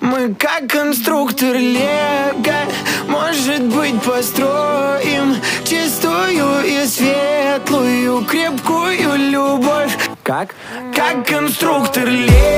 Мы как конструктор Лего Может быть построим Чистую и светлую Крепкую любовь Как? Как конструктор Лего